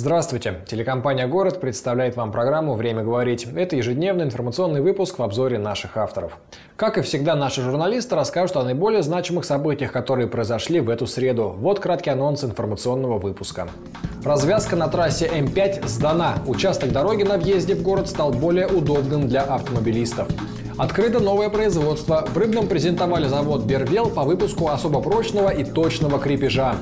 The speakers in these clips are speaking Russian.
Здравствуйте! Телекомпания «Город» представляет вам программу «Время говорить». Это ежедневный информационный выпуск в обзоре наших авторов. Как и всегда, наши журналисты расскажут о наиболее значимых событиях, которые произошли в эту среду. Вот краткий анонс информационного выпуска. Развязка на трассе М5 сдана. Участок дороги на въезде в город стал более удобным для автомобилистов. Открыто новое производство. В Рыбном презентовали завод «Бервел» по выпуску особо прочного и точного крепежа.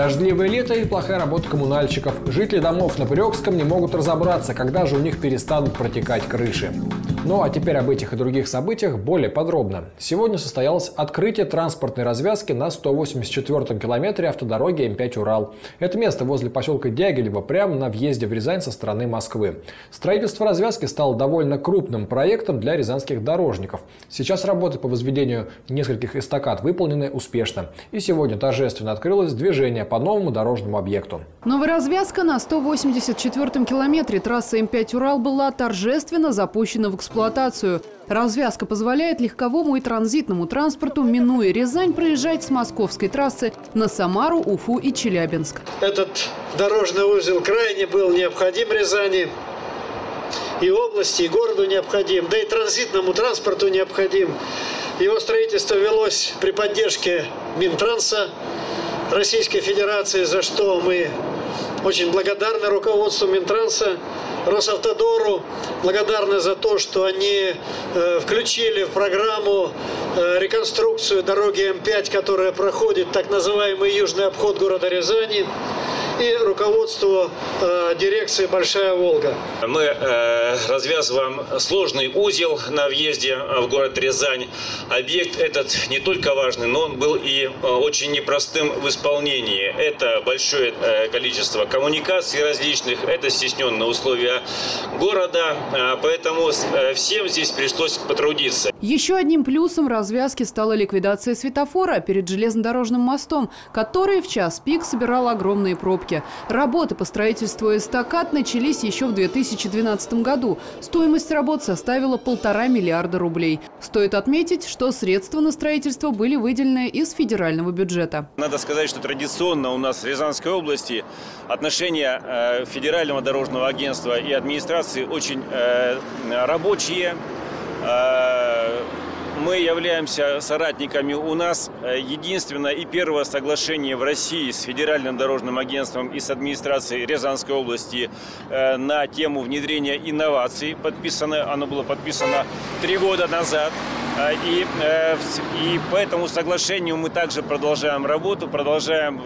Дождливое лето и плохая работа коммунальщиков. Жители домов на Пырекском не могут разобраться, когда же у них перестанут протекать крыши. Ну а теперь об этих и других событиях более подробно. Сегодня состоялось открытие транспортной развязки на 184-м километре автодороги М5 «Урал». Это место возле поселка Дягилево, прямо на въезде в Рязань со стороны Москвы. Строительство развязки стало довольно крупным проектом для рязанских дорожников. Сейчас работы по возведению нескольких эстакад выполнены успешно. И сегодня торжественно открылось движение по новому дорожному объекту. Новая развязка на 184-м километре трассы М5 «Урал» была торжественно запущена в эксплуатацию эксплуатацию. Развязка позволяет легковому и транзитному транспорту, минуя Рязань, проезжать с московской трассы на Самару, Уфу и Челябинск. Этот дорожный узел крайне был необходим Рязани и области, и городу необходим, да и транзитному транспорту необходим. Его строительство велось при поддержке Минтранса Российской Федерации, за что мы очень благодарны руководству Минтранса. Росавтодору благодарны за то, что они э, включили в программу э, реконструкцию дороги М5, которая проходит так называемый южный обход города Рязани и руководству э, дирекции «Большая Волга». Мы э, развязываем сложный узел на въезде в город Рязань. Объект этот не только важный, но он был и э, очень непростым в исполнении. Это большое э, количество коммуникаций различных, это стесненные условия города, э, поэтому э, всем здесь пришлось потрудиться. Еще одним плюсом развязки стала ликвидация светофора перед железнодорожным мостом, который в час пик собирал огромные пробки пробки. Работы по строительству эстакад начались еще в 2012 году. Стоимость работ составила полтора миллиарда рублей. Стоит отметить, что средства на строительство были выделены из федерального бюджета. Надо сказать, что традиционно у нас в Рязанской области отношения э, Федерального дорожного агентства и администрации очень э, рабочие, э, мы являемся соратниками. У нас э, единственное и первое соглашение в России с Федеральным дорожным агентством и с администрацией Рязанской области э, на тему внедрения инноваций. Подписано, оно было подписано три года назад. Э, и, и по этому соглашению мы также продолжаем работу, продолжаем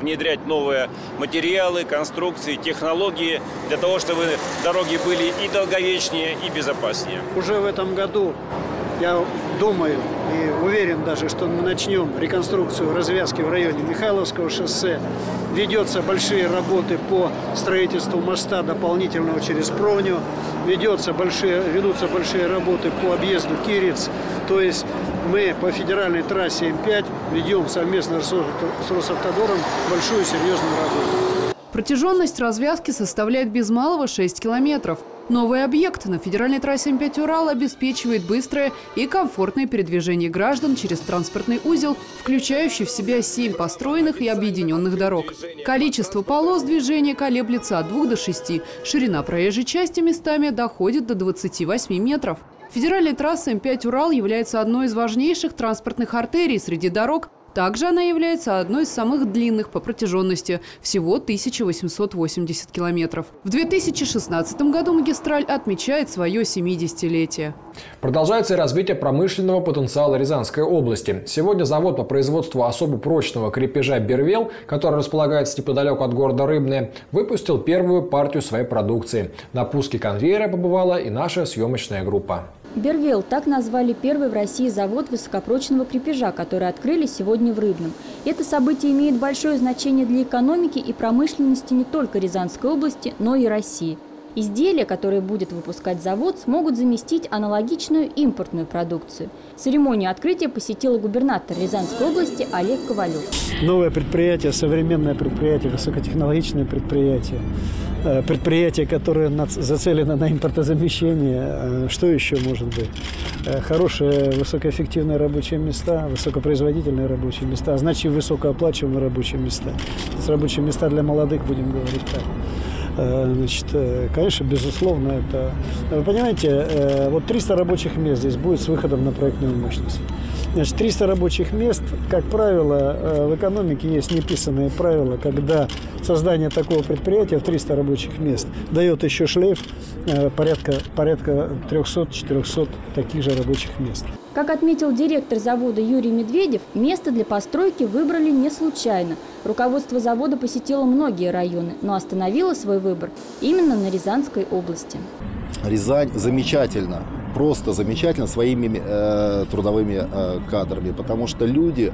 внедрять новые материалы, конструкции, технологии для того, чтобы дороги были и долговечнее, и безопаснее. Уже в этом году я думаю и уверен даже, что мы начнем реконструкцию развязки в районе Михайловского шоссе. Ведется большие работы по строительству моста дополнительного через Проню. Ведется большие, ведутся большие работы по объезду Кириц. То есть мы по федеральной трассе М5 ведем совместно с Росавтодором большую серьезную работу. Протяженность развязки составляет без малого 6 километров. Новый объект на федеральной трассе М5 «Урал» обеспечивает быстрое и комфортное передвижение граждан через транспортный узел, включающий в себя семь построенных и объединенных дорог. Количество полос движения колеблется от 2 до 6. Ширина проезжей части местами доходит до 28 метров. Федеральная трасса М5 «Урал» является одной из важнейших транспортных артерий среди дорог – также она является одной из самых длинных по протяженности – всего 1880 километров. В 2016 году магистраль отмечает свое 70-летие. Продолжается развитие промышленного потенциала Рязанской области. Сегодня завод по производству особо прочного крепежа «Бервел», который располагается неподалеку от города Рыбное, выпустил первую партию своей продукции. На пуске конвейера побывала и наша съемочная группа. Бервел – так назвали первый в России завод высокопрочного крепежа, который открыли сегодня в Рыбном. Это событие имеет большое значение для экономики и промышленности не только Рязанской области, но и России. Изделия, которые будет выпускать завод, смогут заместить аналогичную импортную продукцию. Церемонию открытия посетил губернатор Рязанской области Олег Ковалев. Новое предприятие, современное предприятие, высокотехнологичное предприятие. Э, предприятие, которое зацелено на импортозамещение. Э, что еще может быть? Э, хорошие, высокоэффективные рабочие места, высокопроизводительные рабочие места, а значит, высокооплачиваемые рабочие места. С рабочие места для молодых, будем говорить так. Э, значит, э, конечно, безусловно, это... Вы понимаете, э, вот 300 рабочих мест здесь будет с выходом на проектную мощность. Значит, 300 рабочих мест, как правило, в экономике есть неписанные правила, когда создание такого предприятия в 300 рабочих мест дает еще шлейф порядка, порядка 300-400 таких же рабочих мест. Как отметил директор завода Юрий Медведев, место для постройки выбрали не случайно. Руководство завода посетило многие районы, но остановило свой выбор именно на Рязанской области. Рязань замечательно, просто замечательно своими э, трудовыми э, кадрами, потому что люди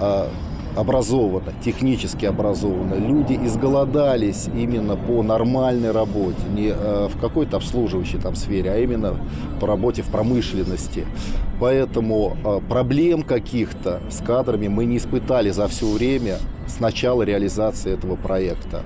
э, образованы, технически образованы. Люди изголодались именно по нормальной работе, не э, в какой-то обслуживающей там сфере, а именно по работе в промышленности. Поэтому э, проблем каких-то с кадрами мы не испытали за все время с начала реализации этого проекта.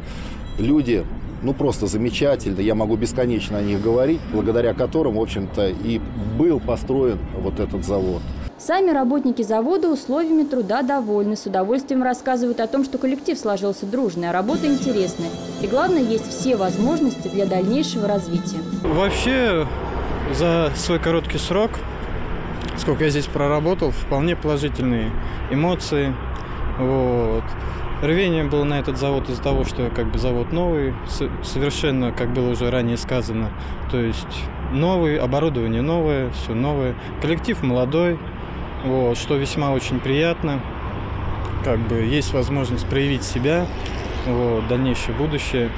Люди ну просто замечательно, я могу бесконечно о них говорить, благодаря которым, в общем-то, и был построен вот этот завод. Сами работники завода условиями труда довольны, с удовольствием рассказывают о том, что коллектив сложился дружный, а работа интересная. И главное, есть все возможности для дальнейшего развития. Вообще, за свой короткий срок, сколько я здесь проработал, вполне положительные эмоции. Вот. Рвение было на этот завод из-за того, что как бы завод новый, совершенно, как было уже ранее сказано, то есть новый, оборудование новое, все новое, коллектив молодой, вот, что весьма очень приятно. Как бы есть возможность проявить себя, вот, дальнейшее будущее.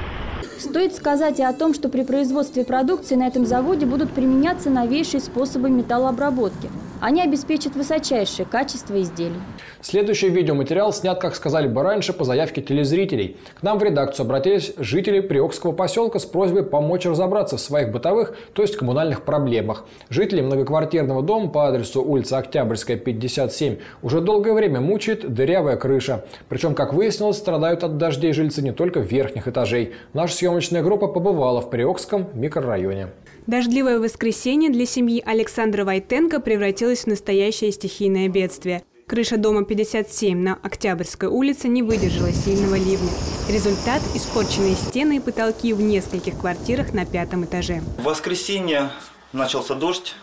Стоит сказать и о том, что при производстве продукции на этом заводе будут применяться новейшие способы металлообработки – они обеспечат высочайшее качество изделий. Следующий видеоматериал снят, как сказали бы раньше, по заявке телезрителей. К нам в редакцию обратились жители Приокского поселка с просьбой помочь разобраться в своих бытовых, то есть коммунальных проблемах. Жители многоквартирного дома по адресу улица Октябрьская, 57, уже долгое время мучает дырявая крыша. Причем, как выяснилось, страдают от дождей жильцы не только верхних этажей. Наша съемочная группа побывала в Приокском микрорайоне. Дождливое воскресенье для семьи Александра Войтенко превратилось в настоящее стихийное бедствие. Крыша дома 57 на Октябрьской улице не выдержала сильного ливня. Результат – испорченные стены и потолки в нескольких квартирах на пятом этаже. В воскресенье начался дождь,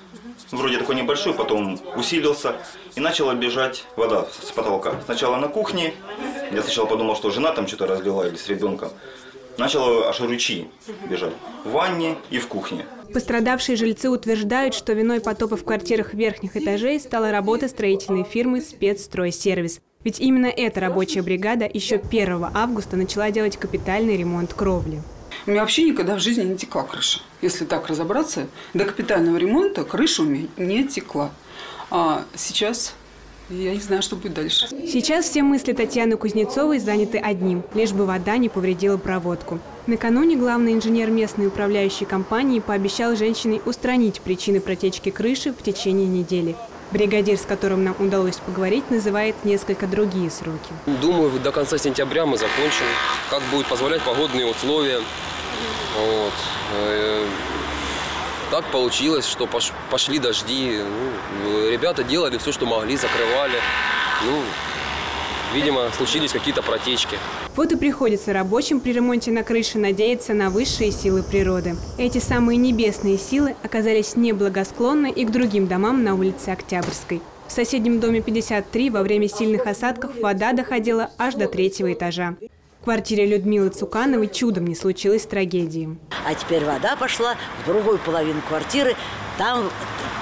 вроде такой небольшой, потом усилился, и начала бежать вода с потолка. Сначала на кухне, я сначала подумал, что жена там что-то разлила или с ребенком. Начало аж ручьи бежать в ванне и в кухне. Пострадавшие жильцы утверждают, что виной потопа в квартирах верхних этажей стала работа строительной фирмы «Спецстройсервис». Ведь именно эта рабочая бригада еще 1 августа начала делать капитальный ремонт кровли. У меня вообще никогда в жизни не текла крыша. Если так разобраться, до капитального ремонта крыша у меня не текла. А сейчас я не знаю, что будет дальше. Сейчас все мысли Татьяны Кузнецовой заняты одним, лишь бы вода не повредила проводку. Накануне главный инженер местной управляющей компании пообещал женщине устранить причины протечки крыши в течение недели. Бригадир, с которым нам удалось поговорить, называет несколько другие сроки. Думаю, до конца сентября мы закончим, как будут позволять погодные условия. Вот. Так получилось, что пошли дожди. Ну, ребята делали все, что могли, закрывали. Ну, видимо, случились какие-то протечки. Вот и приходится рабочим при ремонте на крыше надеяться на высшие силы природы. Эти самые небесные силы оказались неблагосклонны и к другим домам на улице Октябрьской. В соседнем доме 53 во время сильных осадков вода доходила аж до третьего этажа. Квартире Людмилы Цукановой чудом не случилось трагедии. А теперь вода пошла в другую половину квартиры. Там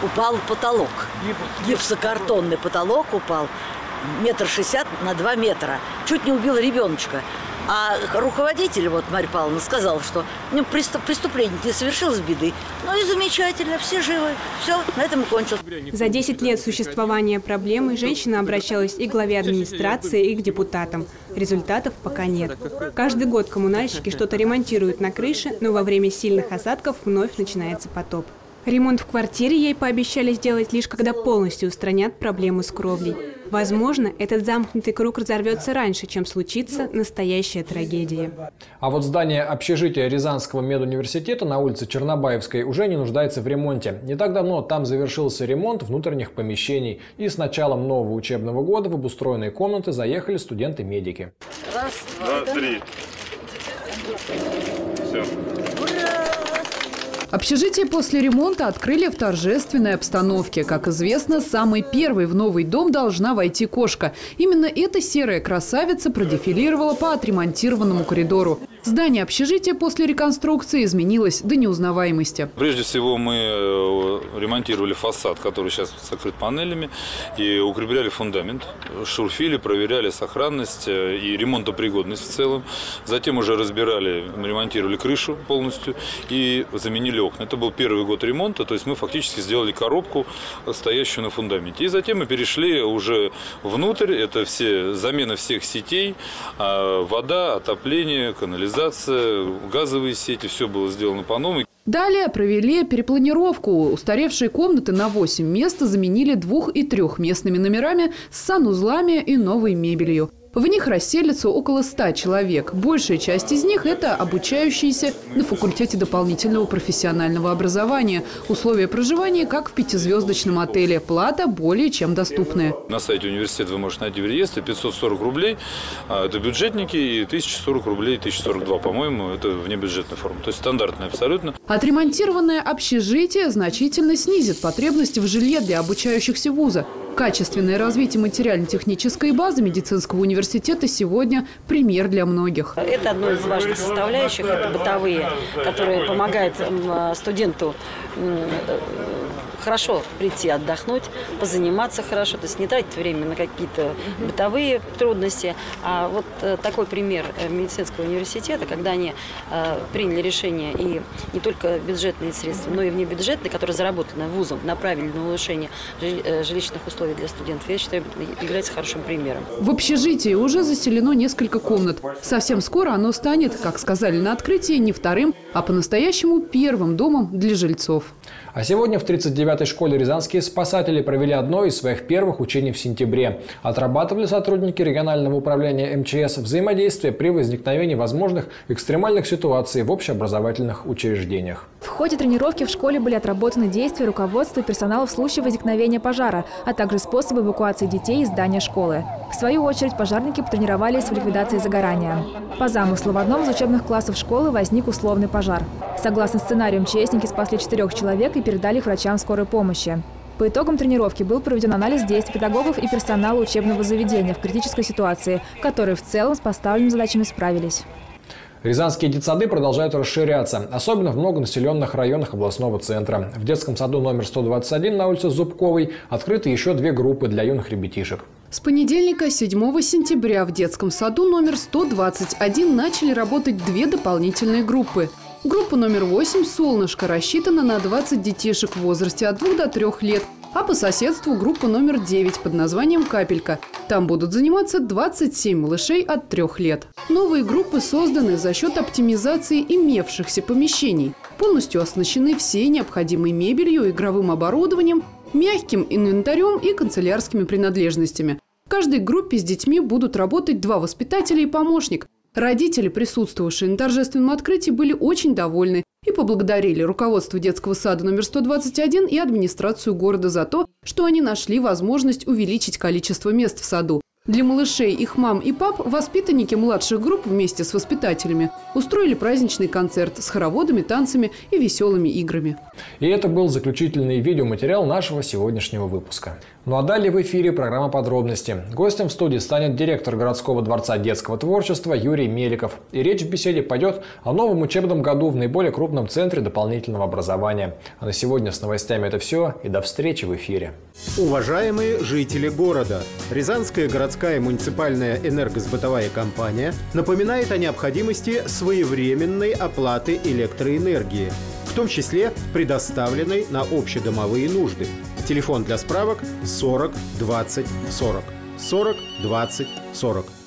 упал потолок. Гипсокартонный потолок упал метр шестьдесят на два метра. Чуть не убил ребеночка. А руководитель, вот Марья Павловна, сказал, что ну, преступление не совершилось беды. Ну и замечательно, все живы. Все, на этом и кончил. За 10 лет существования проблемы женщина обращалась и к главе администрации, и к депутатам. Результатов пока нет. Каждый год коммунальщики что-то ремонтируют на крыше, но во время сильных осадков вновь начинается потоп. Ремонт в квартире ей пообещали сделать лишь когда полностью устранят проблему с кровлей. Возможно, этот замкнутый круг разорвется раньше, чем случится настоящая трагедия. А вот здание общежития Рязанского медуниверситета на улице Чернобаевской уже не нуждается в ремонте. Не так давно там завершился ремонт внутренних помещений. И с началом нового учебного года в обустроенные комнаты заехали студенты-медики. Раз, два, три. Все. Общежитие после ремонта открыли в торжественной обстановке. Как известно, самый первый в новый дом должна войти кошка. Именно эта серая красавица продефилировала по отремонтированному коридору. Здание общежития после реконструкции изменилось до неузнаваемости. Прежде всего мы э, ремонтировали фасад, который сейчас закрыт панелями, и укрепляли фундамент, шурфили, проверяли сохранность э, и ремонтопригодность в целом. Затем уже разбирали, ремонтировали крышу полностью и заменили окна. Это был первый год ремонта, то есть мы фактически сделали коробку, стоящую на фундаменте. И затем мы перешли уже внутрь, это все замена всех сетей, а, вода, отопление, канализация канализация, газовые сети, все было сделано по-новому. Далее провели перепланировку. Устаревшие комнаты на 8 мест заменили двух- и трехместными номерами с санузлами и новой мебелью. В них расселится около 100 человек. Большая часть из них – это обучающиеся на факультете дополнительного профессионального образования. Условия проживания, как в пятизвездочном отеле. Плата более чем доступная. На сайте университета вы можете найти в реестре 540 рублей. А, это бюджетники и 1040 рублей, 1042, по-моему, это внебюджетная форма. То есть стандартная абсолютно. Отремонтированное общежитие значительно снизит потребность в жилье для обучающихся вуза. Качественное развитие материально-технической базы медицинского университета сегодня пример для многих. Это одно из важных составляющих, это бытовые, которые помогают студенту хорошо прийти отдохнуть, позаниматься хорошо, то есть не тратить время на какие-то бытовые трудности. А вот э, такой пример э, медицинского университета, когда они э, приняли решение и не только бюджетные средства, но и внебюджетные, которые заработаны вузом, направили на улучшение жилищных условий для студентов, я считаю, является хорошим примером. В общежитии уже заселено несколько комнат. Совсем скоро оно станет, как сказали на открытии, не вторым, а по-настоящему первым домом для жильцов. А сегодня в 39-й школе рязанские спасатели провели одно из своих первых учений в сентябре. Отрабатывали сотрудники регионального управления МЧС взаимодействие при возникновении возможных экстремальных ситуаций в общеобразовательных учреждениях. В ходе тренировки в школе были отработаны действия руководства и персонала в случае возникновения пожара, а также способы эвакуации детей из здания школы. В свою очередь пожарники потренировались в ликвидации загорания. По замыслу в одном из учебных классов школы возник условный пожар. Согласно сценарию, МЧСники спасли четырех человек и передали их врачам скорой помощи. По итогам тренировки был проведен анализ действий педагогов и персонала учебного заведения в критической ситуации, которые в целом с поставленными задачами справились. Рязанские детсады продолжают расширяться, особенно в многонаселенных районах областного центра. В детском саду номер 121 на улице Зубковой открыты еще две группы для юных ребятишек. С понедельника, 7 сентября, в детском саду номер 121 начали работать две дополнительные группы. Группа номер 8 «Солнышко» рассчитана на 20 детишек в возрасте от 2 до 3 лет, а по соседству группа номер 9 под названием «Капелька». Там будут заниматься 27 малышей от 3 лет. Новые группы созданы за счет оптимизации имевшихся помещений. Полностью оснащены всей необходимой мебелью, игровым оборудованием, мягким инвентарем и канцелярскими принадлежностями. В каждой группе с детьми будут работать два воспитателя и помощник, Родители, присутствовавшие на торжественном открытии, были очень довольны и поблагодарили руководство детского сада номер 121 и администрацию города за то, что они нашли возможность увеличить количество мест в саду. Для малышей, их мам и пап воспитанники младших групп вместе с воспитателями устроили праздничный концерт с хороводами, танцами и веселыми играми. И это был заключительный видеоматериал нашего сегодняшнего выпуска. Ну а далее в эфире программа «Подробности». Гостем в студии станет директор городского дворца детского творчества Юрий Меликов. И речь в беседе пойдет о новом учебном году в наиболее крупном центре дополнительного образования. А на сегодня с новостями это все. И до встречи в эфире. Уважаемые жители города, Рязанская городская муниципальная энергосбытовая компания напоминает о необходимости своевременной оплаты электроэнергии, в том числе предоставленной на общедомовые нужды. Телефон для справок 40 20 40. 40 20 40.